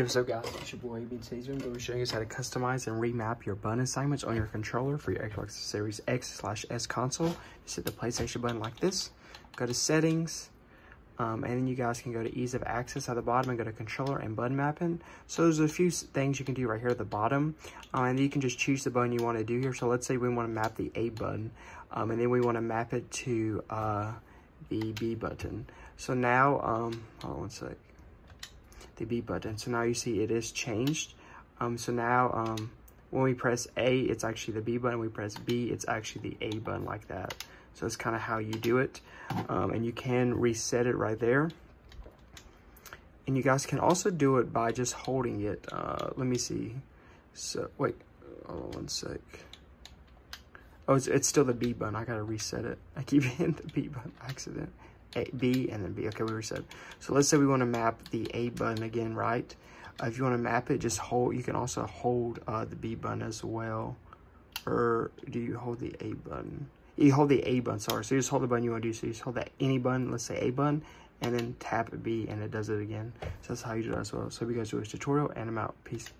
Yo, what's up guys, it's your boy AB Today's going to be showing you how to customize and remap your button assignments on your controller for your Xbox Series X slash S console. Just hit the PlayStation button like this, go to settings, um, and then you guys can go to ease of access at the bottom and go to controller and button mapping. So there's a few things you can do right here at the bottom, um, and you can just choose the button you want to do here. So let's say we want to map the A button, um, and then we want to map it to uh, the B button. So now, um, hold on one sec the B button. So now you see it is changed. Um, so now um, when we press A, it's actually the B button. We press B, it's actually the A button like that. So that's kind of how you do it. Um, and you can reset it right there. And you guys can also do it by just holding it. Uh, let me see. So, wait, hold on one sec. Oh, it's, it's still the B button. I gotta reset it. I keep hitting the B button accident. A, B, and then B. Okay, we reset. So let's say we want to map the A button again, right? Uh, if you want to map it, just hold. You can also hold uh, the B button as well. Or do you hold the A button? You hold the A button, sorry. So you just hold the button you want to do. So you just hold that any button, let's say A button, and then tap B, and it does it again. So that's how you do that as well. So if you guys do this tutorial, and I'm out. Peace.